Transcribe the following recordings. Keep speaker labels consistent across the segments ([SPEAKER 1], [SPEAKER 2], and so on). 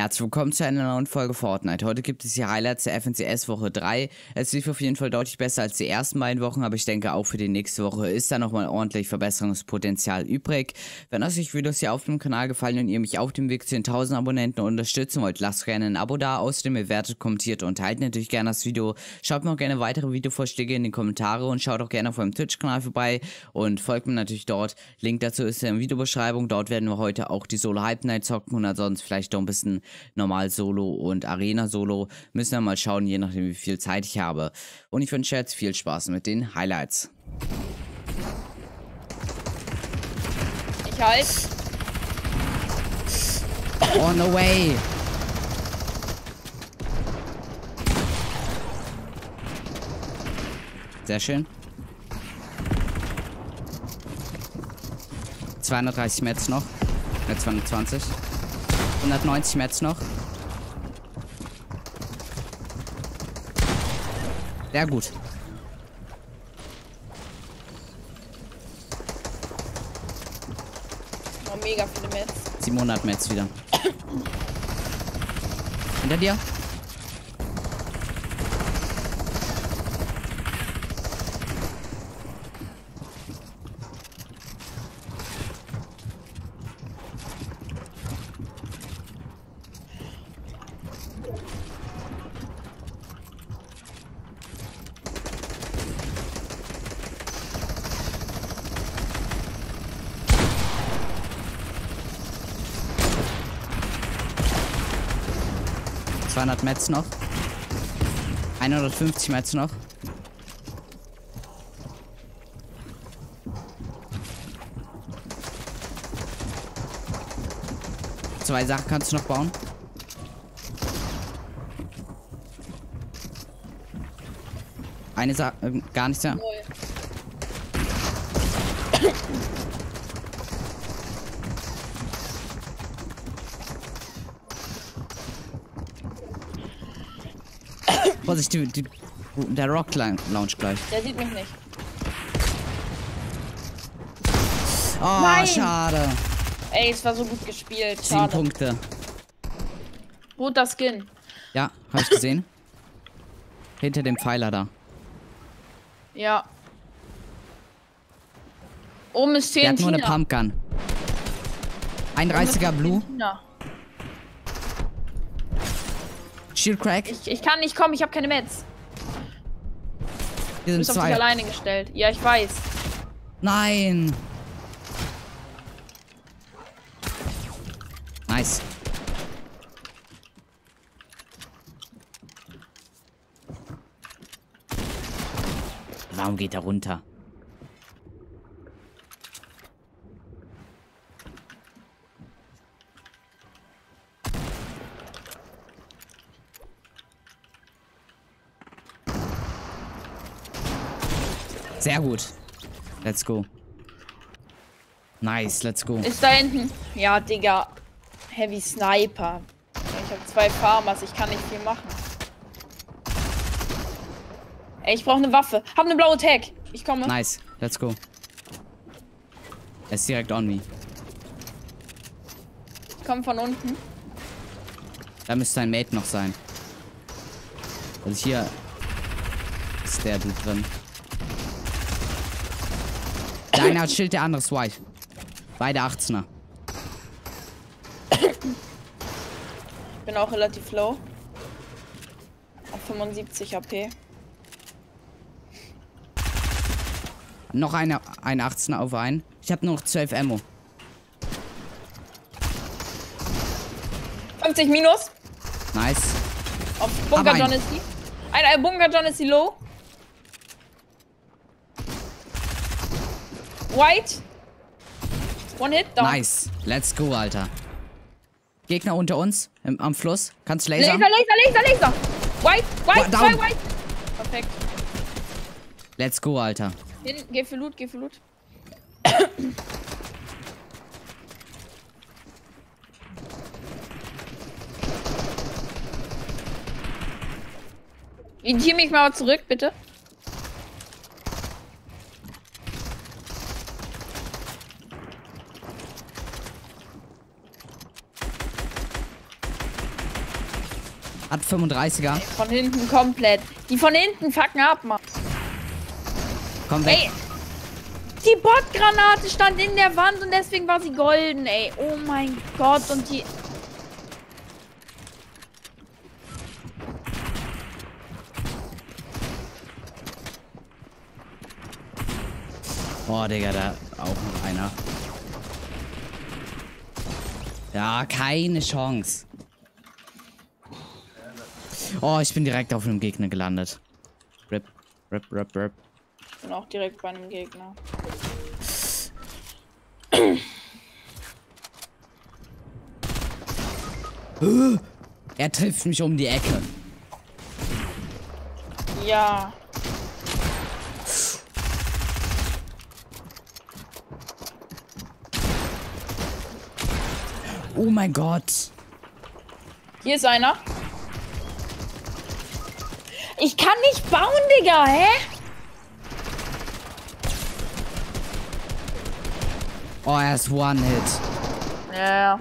[SPEAKER 1] Herzlich willkommen zu einer neuen Folge Fortnite. Heute gibt es die Highlights der FNCS Woche 3. Es lief auf jeden Fall deutlich besser als die ersten beiden Wochen, aber ich denke auch für die nächste Woche ist da nochmal ordentlich Verbesserungspotenzial übrig. Wenn euch Videos hier auf dem Kanal gefallen und ihr mich auf dem Weg zu den 1000 Abonnenten unterstützen wollt, lasst gerne ein Abo da. Außerdem bewertet, kommentiert und teilt natürlich gerne das Video. Schaut mir auch gerne weitere Videovorschläge in die Kommentare und schaut auch gerne auf meinem Twitch-Kanal vorbei und folgt mir natürlich dort. Link dazu ist in der Videobeschreibung. Dort werden wir heute auch die Solo Hype Night zocken und ansonsten vielleicht noch ein bisschen normal Solo und Arena Solo. Müssen wir mal schauen, je nachdem wie viel Zeit ich habe. Und ich wünsche jetzt viel Spaß mit den Highlights.
[SPEAKER 2] Ich halt.
[SPEAKER 1] Oh, no way! Sehr schön. 230 Metz noch. Mit 220. 190 Metz noch. Sehr gut.
[SPEAKER 2] Oh, mega viele Metz.
[SPEAKER 1] 700 Metz wieder. Hinter dir. ...200 Metz noch. 150 Metz noch. Zwei Sachen kannst du noch bauen. Eine Sache, äh, gar nichts mehr. Vorsicht, die, die, der Rock Lounge gleich.
[SPEAKER 2] Der sieht mich nicht.
[SPEAKER 1] Oh,
[SPEAKER 2] Nein.
[SPEAKER 1] schade.
[SPEAKER 2] Ey, es war so gut gespielt.
[SPEAKER 1] Sieben
[SPEAKER 2] Schade.
[SPEAKER 1] Punkte.
[SPEAKER 2] Roter Skin.
[SPEAKER 1] Ja, hab ich gesehen. Hinter dem Pfeiler da.
[SPEAKER 2] Ja. Oben ist
[SPEAKER 1] Der hat nur eine Pumpgun. 31er Blue.
[SPEAKER 2] Na.
[SPEAKER 1] Shield Crack.
[SPEAKER 2] Ich, ich kann nicht kommen, ich habe keine Metz.
[SPEAKER 1] Hier
[SPEAKER 2] Du
[SPEAKER 1] sind
[SPEAKER 2] bist auf dich
[SPEAKER 1] zwei.
[SPEAKER 2] alleine gestellt. Ja, ich weiß.
[SPEAKER 1] Nein. Nice. Warum geht er runter? Sehr gut. Let's go. Nice, let's go.
[SPEAKER 2] Ist da hinten. Ja, Digga. Heavy Sniper. Ich habe zwei Farmers, ich kann nicht viel machen. Ey, ich brauche eine Waffe. Hab eine blaue Tag. Ich komme.
[SPEAKER 1] Nice, let's go. Er ist direkt on me.
[SPEAKER 2] Ich komme von unten.
[SPEAKER 1] Da müsste ein Mate noch sein. Also hier ist der Dude drin. Der eine hat Schild, der andere ist white. Beide 18er.
[SPEAKER 2] Bin auch relativ low. Auf 75 HP.
[SPEAKER 1] Noch eine, ein 18er auf einen. Ich habe nur noch 12 Ammo.
[SPEAKER 2] 50 minus.
[SPEAKER 1] Nice.
[SPEAKER 2] Auf Bunker John ist die. Ein, ein Bunker John ist die low. White. One hit down.
[SPEAKER 1] Nice. Let's go, Alter. Gegner unter uns im, am Fluss. Kannst Laser?
[SPEAKER 2] Laser, Laser, Laser, Laser. White, White,
[SPEAKER 1] Down.
[SPEAKER 2] zwei White. Perfekt.
[SPEAKER 1] Let's go, Alter.
[SPEAKER 2] Hin, geh für Loot, geh für Loot. Indier mich mal zurück, bitte.
[SPEAKER 1] Hat 35er.
[SPEAKER 2] Von hinten komplett. Die von hinten fucken ab, Mann.
[SPEAKER 1] Komm weg.
[SPEAKER 2] Ey, die Botgranate stand in der Wand und deswegen war sie golden, ey. Oh mein Gott, und die...
[SPEAKER 1] Boah, Digga, da auch noch einer. Ja, keine Chance. Oh, ich bin direkt auf einem Gegner gelandet. Rip, rip, rip, rip.
[SPEAKER 2] Ich bin auch direkt bei einem Gegner.
[SPEAKER 1] Er trifft mich um die Ecke.
[SPEAKER 2] Ja.
[SPEAKER 1] Oh mein Gott.
[SPEAKER 2] Hier ist einer. Ich kann nicht bauen, Digga, hä?
[SPEAKER 1] Oh, er ist One-Hit.
[SPEAKER 2] Ja.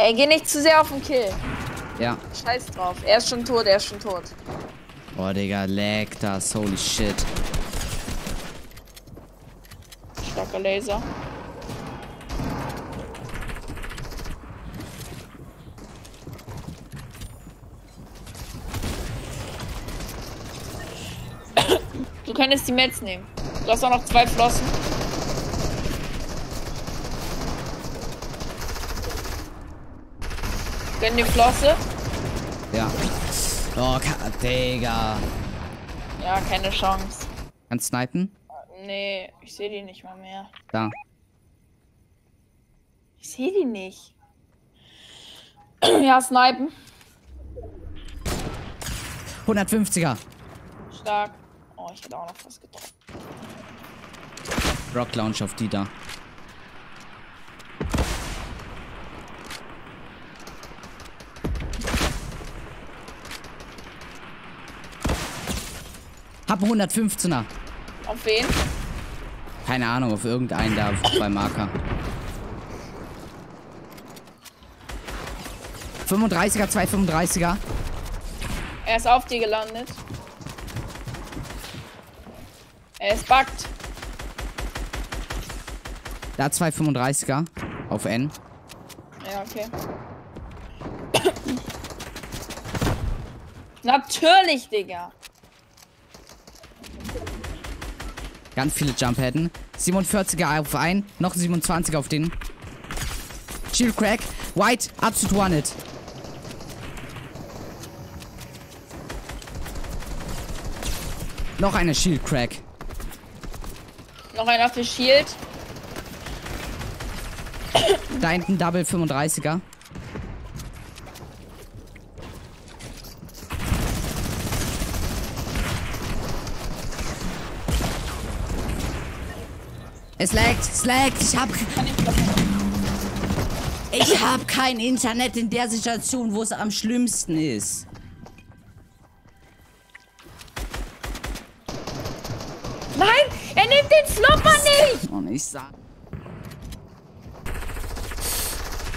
[SPEAKER 2] Ey, geh nicht zu sehr auf den Kill.
[SPEAKER 1] Ja.
[SPEAKER 2] Scheiß drauf. Er ist schon tot, er ist schon tot.
[SPEAKER 1] Oh, Digga, lag das. Holy shit.
[SPEAKER 2] Starker Laser. Du könntest die Metz nehmen. Du hast auch noch zwei Flossen. Gönn die Flosse.
[SPEAKER 1] Ja. Oh, Digga.
[SPEAKER 2] Ja, keine Chance.
[SPEAKER 1] Kannst snipen?
[SPEAKER 2] Nee, ich sehe die nicht mal mehr.
[SPEAKER 1] Da.
[SPEAKER 2] Ich sehe die nicht. ja, snipen.
[SPEAKER 1] 150er.
[SPEAKER 2] Stark. Oh, ich hätte auch noch was getroffen.
[SPEAKER 1] Rock Launch auf die da. Hab einen 115er.
[SPEAKER 2] Auf wen?
[SPEAKER 1] Keine Ahnung, auf irgendeinen da bei Marker. 35er, 235er.
[SPEAKER 2] Er ist auf dir gelandet. Ist buggt.
[SPEAKER 1] Da 235er. Auf N.
[SPEAKER 2] Ja, okay. Natürlich, Digga.
[SPEAKER 1] Ganz viele Jump-Headen. 47er auf einen. Noch 27er auf den. Shield Crack. White. Absolut One-Hit. Noch eine Shield Crack.
[SPEAKER 2] Noch einer für Shield.
[SPEAKER 1] Da hinten Double 35er. Es laggt, es laggt. Ich hab, ich hab kein Internet in der Situation, wo es am schlimmsten ist.
[SPEAKER 2] Nimmt den Flopper nicht.
[SPEAKER 1] Und ich sag.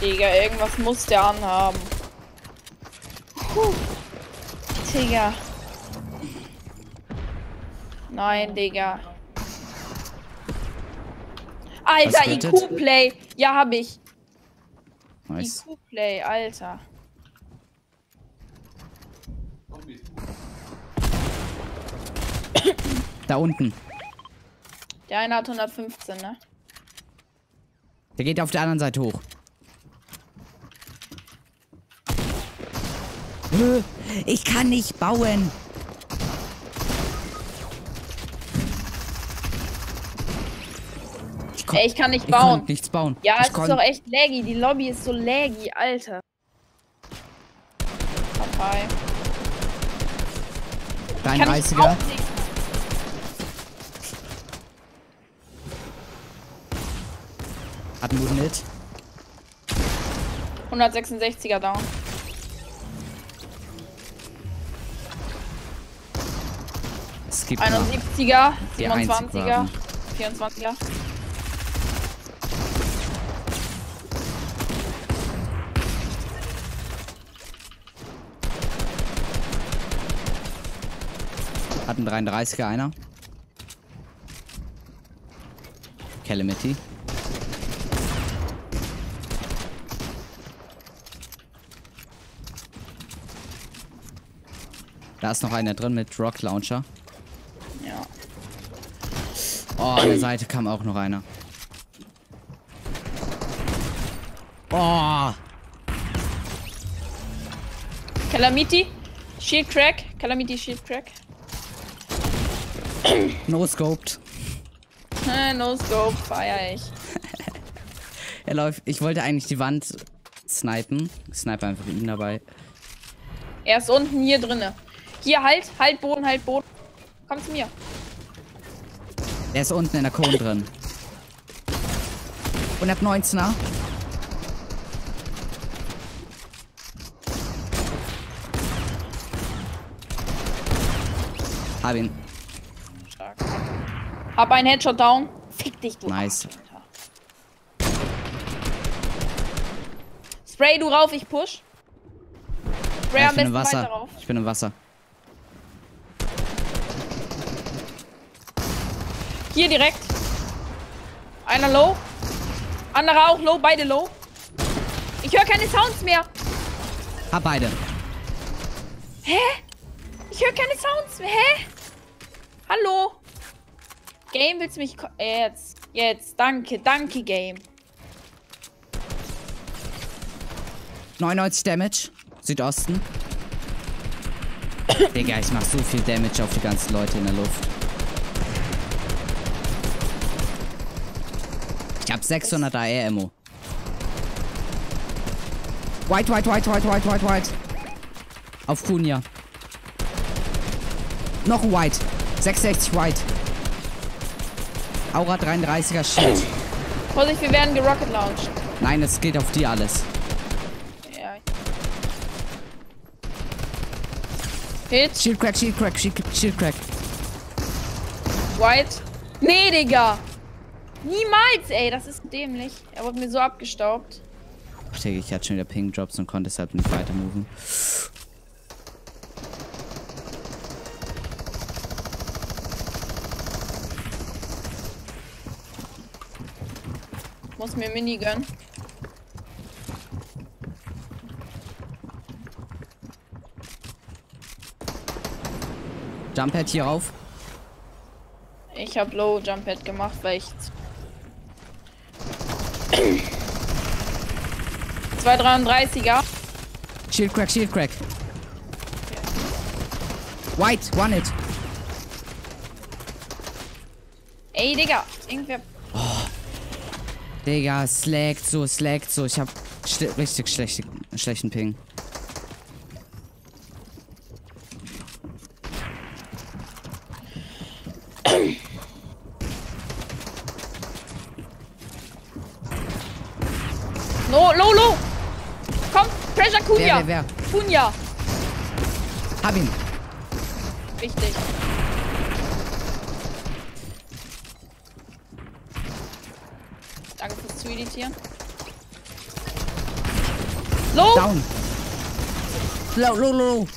[SPEAKER 2] Digga, irgendwas muss der anhaben. Puh. Digga. Nein, Digga. Alter? IQ-Play. Ja, hab ich.
[SPEAKER 1] Nice.
[SPEAKER 2] IQ-Play, Alter.
[SPEAKER 1] Da unten.
[SPEAKER 2] Der eine hat 115, ne?
[SPEAKER 1] Der geht auf der anderen Seite hoch. Ich kann nicht bauen. Ich,
[SPEAKER 2] Ey, ich kann nicht bauen.
[SPEAKER 1] Kann nichts bauen.
[SPEAKER 2] Ja,
[SPEAKER 1] ich
[SPEAKER 2] es ist doch echt laggy. Die Lobby ist so laggy, Alter. Vorbei.
[SPEAKER 1] Dein
[SPEAKER 2] 30er.
[SPEAKER 1] Hat einen guten Hit.
[SPEAKER 2] 166er down.
[SPEAKER 1] Es gibt
[SPEAKER 2] 71er, 27er, 24er.
[SPEAKER 1] Hat einen 33er einer. Calamity. Da ist noch einer drin mit Rock Launcher.
[SPEAKER 2] Ja.
[SPEAKER 1] Oh, an der Seite kam auch noch einer. Oh,
[SPEAKER 2] Calamity. Shield Crack. Calamity Shield Crack.
[SPEAKER 1] no scoped.
[SPEAKER 2] No Scope. Feier ich.
[SPEAKER 1] Er läuft. Ich wollte eigentlich die Wand snipen. Ich snipe einfach ihn dabei.
[SPEAKER 2] Er ist unten hier drinne. Hier, halt. Halt Boden, halt Boden. Komm zu mir.
[SPEAKER 1] Er ist unten in der Cone drin. 119er. Hab ihn.
[SPEAKER 2] Stark. Hab einen Headshot down. Fick dich, du.
[SPEAKER 1] Nice.
[SPEAKER 2] Arsch. Spray du rauf, ich push. Spray
[SPEAKER 1] Ja,
[SPEAKER 2] am
[SPEAKER 1] ich im
[SPEAKER 2] besten weiter
[SPEAKER 1] Wasser.
[SPEAKER 2] rauf.
[SPEAKER 1] Ich bin im Wasser.
[SPEAKER 2] Hier direkt. Einer low. Anderer auch low, beide low. Ich höre keine Sounds mehr.
[SPEAKER 1] Hab beide.
[SPEAKER 2] Hä? Ich höre keine Sounds mehr. Hä? Hallo? Game, willst du mich... Jetzt. Jetzt. Danke. Danke, Game.
[SPEAKER 1] 99 Damage. Südosten. Digga, ich mach so viel Damage auf die ganzen Leute in der Luft. Ich hab 600 AR Ammo. White, white, white, white, white, white, white. Auf Kunja. Noch ein White. 66 White. Aura 33er Shit.
[SPEAKER 2] Vorsicht, wir werden gerocket launched.
[SPEAKER 1] Nein, es geht auf die alles.
[SPEAKER 2] Ja. Hit.
[SPEAKER 1] Shield Crack, Shield Crack, Shield, Shield Crack.
[SPEAKER 2] White. Nee, Digga. Niemals, ey. Das ist dämlich. Er wurde mir so abgestaubt.
[SPEAKER 1] Ach, Digga, ich hatte schon wieder Ping Drops und konnte deshalb nicht weiter moven.
[SPEAKER 2] Muss mir Mini gönnen.
[SPEAKER 1] Jump Pad hier rauf.
[SPEAKER 2] Ich habe Low Jump Pad gemacht, weil ich. 233er.
[SPEAKER 1] Shield Crack, Shield Crack. White, one it.
[SPEAKER 2] Ey, Digga. Irgendwer.
[SPEAKER 1] Digga, es laggt so, es laggt so. Ich hab schle richtig schlechte, schlechten Ping.
[SPEAKER 2] No, low, low. Komm, Pressure Kunja.
[SPEAKER 1] Wer, wer,
[SPEAKER 2] Kunja.
[SPEAKER 1] Hab ihn.
[SPEAKER 2] Wichtig. Danke fürs Zueditieren. Low!
[SPEAKER 1] Down. Low, low, low.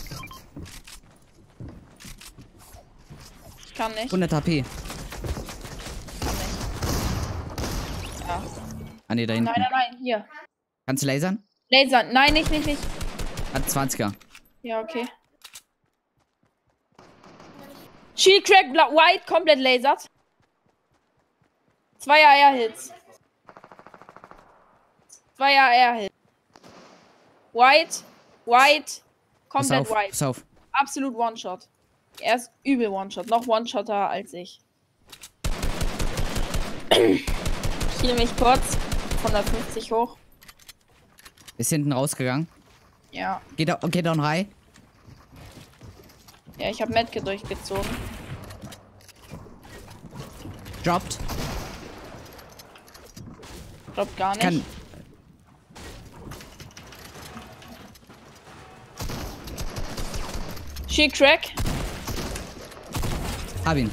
[SPEAKER 2] Ich kann nicht.
[SPEAKER 1] 100 HP.
[SPEAKER 2] Kann nicht. Ja.
[SPEAKER 1] Ah, ne, da hinten.
[SPEAKER 2] Nein, nein, nein, hier.
[SPEAKER 1] Kannst du lasern?
[SPEAKER 2] Laser. Nein, nicht, nicht, nicht.
[SPEAKER 1] Hat 20er.
[SPEAKER 2] Ja, okay. Shield Crack White komplett lasert. Zwei AR-Hits. Zwei AR-Hits. White, White,
[SPEAKER 1] Pass
[SPEAKER 2] komplett
[SPEAKER 1] auf,
[SPEAKER 2] White.
[SPEAKER 1] pass auf.
[SPEAKER 2] Absolut One-Shot. Er ist übel One-Shot. Noch One-Shotter als ich. Ich heal mich kurz. 150 hoch.
[SPEAKER 1] Ist hinten rausgegangen.
[SPEAKER 2] Ja.
[SPEAKER 1] Geht, da- geht down high.
[SPEAKER 2] Ja, ich habe Metke durchgezogen.
[SPEAKER 1] Dropped.
[SPEAKER 2] Glaub gar nicht.
[SPEAKER 1] Kann.
[SPEAKER 2] Shield Crack.
[SPEAKER 1] Hab ihn.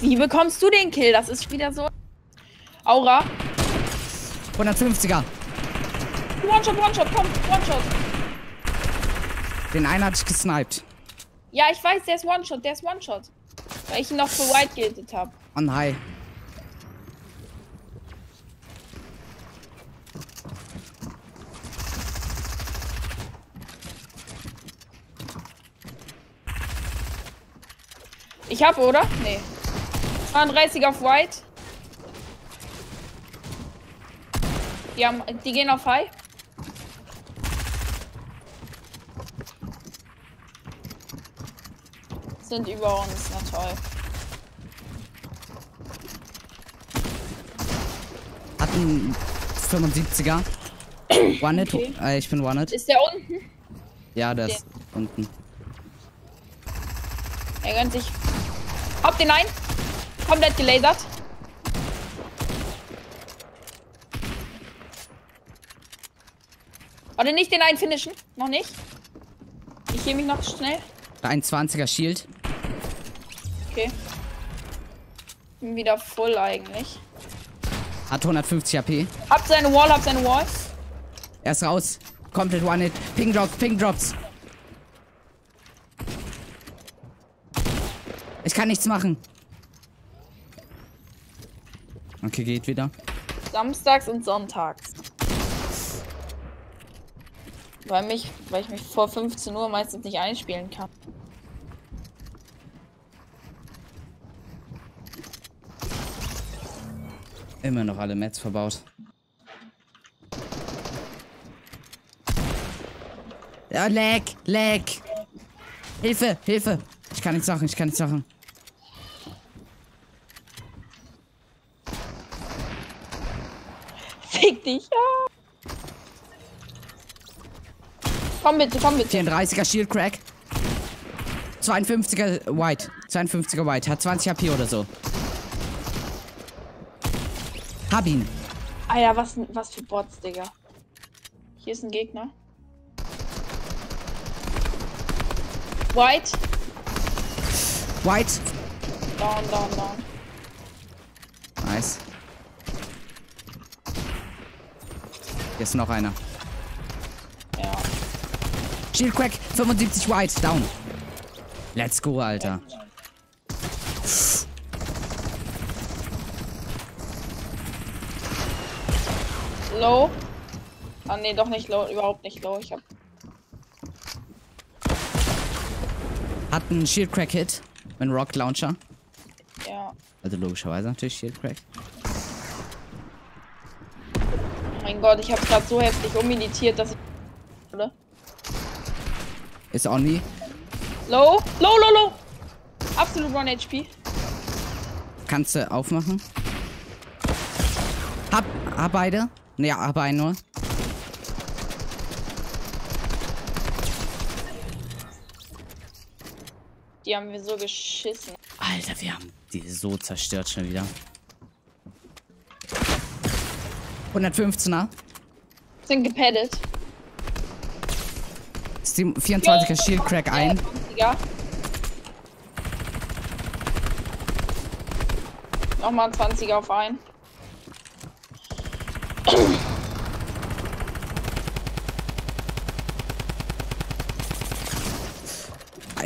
[SPEAKER 2] Wie bekommst du den Kill? Das ist wieder so. Aura.
[SPEAKER 1] 150er.
[SPEAKER 2] One-Shot, One-Shot, komm, One-Shot.
[SPEAKER 1] Den einen hatte ich gesniped.
[SPEAKER 2] Ja, ich weiß, der ist One-Shot, der ist One-Shot. Weil ich ihn noch für White giltet habe.
[SPEAKER 1] Oh nein.
[SPEAKER 2] Ich hab, oder? Nee. 32 auf White. Die, haben, die gehen auf High. Sind über uns, na toll.
[SPEAKER 1] Hat einen 75er. One Hit.
[SPEAKER 2] Okay.
[SPEAKER 1] Äh, ich bin One Hit.
[SPEAKER 2] Ist der unten?
[SPEAKER 1] Ja, der ist unten.
[SPEAKER 2] Er gönnt sich. Hab den ein. Komplett gelasert. Warte, nicht den einen finishen. Noch nicht. Ich gehe mich noch schnell.
[SPEAKER 1] 23er Shield.
[SPEAKER 2] Bin wieder voll eigentlich.
[SPEAKER 1] Hat 150 AP.
[SPEAKER 2] Hab seine Wall, hab seine Wall.
[SPEAKER 1] Er ist raus. Komplett One Hit. Ping Drops, Ping Drops. Ich kann nichts machen. Okay, geht wieder.
[SPEAKER 2] Samstags und sonntags. Weil mich, weil ich mich vor 15 Uhr meistens nicht einspielen kann.
[SPEAKER 1] Immer noch alle Mets verbaut. Ja, lag, lag. Hilfe, Hilfe. Ich kann nichts machen, ich kann nichts machen.
[SPEAKER 2] Fick dich, ja. Komm bitte, komm bitte.
[SPEAKER 1] 34er Shield Crack. 52er White. 52er White. Hat 20 HP oder so. Hab ihn.
[SPEAKER 2] Ah ja, was, was für Bots, Digga. Hier ist ein Gegner. White.
[SPEAKER 1] White.
[SPEAKER 2] Down, down, down.
[SPEAKER 1] Nice. Hier ist noch einer.
[SPEAKER 2] Ja.
[SPEAKER 1] Shield Crack. 75 White. Down. Let's go, Alter.
[SPEAKER 2] Low. Ah nee, doch nicht low, überhaupt nicht low. Ich hab.
[SPEAKER 1] Hat einen Shield Crack Hit. Mit Rocket Launcher.
[SPEAKER 2] Ja.
[SPEAKER 1] Also logischerweise natürlich Shield Crack.
[SPEAKER 2] Mein Gott, ich hab grad so heftig ummeditiert, dass ich. Oder?
[SPEAKER 1] Ist Oni.
[SPEAKER 2] Low, low, low, low. Absolut 1 HP.
[SPEAKER 1] Kannst du aufmachen? Hab, hab beide. Ja, hab einen nur.
[SPEAKER 2] Die haben wir so geschissen.
[SPEAKER 1] Alter, wir haben die so zerstört schon wieder. 115er.
[SPEAKER 2] Sind gepaddet.
[SPEAKER 1] Steam 24er Shield Crack ein.
[SPEAKER 2] 20er. Nochmal ein 20er auf ein.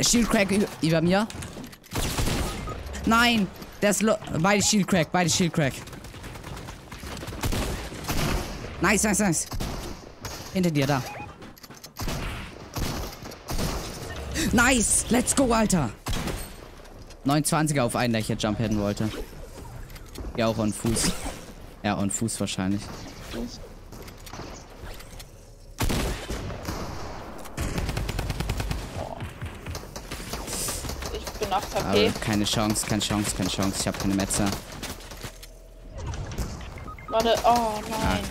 [SPEAKER 1] Shield Crack ü- über mir. Nein! Der ist beide Shield Crack, beide Shield Crack. Nice, nice, nice. Hinter dir da. Nice! Let's go, Alter! 29er auf einen, der ich jetzt Jump headen wollte. Ja, auch on Fuß. Ja, on Fuß wahrscheinlich.
[SPEAKER 2] Ich bin 8
[SPEAKER 1] Aber
[SPEAKER 2] HP.
[SPEAKER 1] keine Chance, keine Chance, keine Chance. Ich habe keine Metzer.
[SPEAKER 2] Warte, oh nein.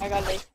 [SPEAKER 2] Ärgerlich.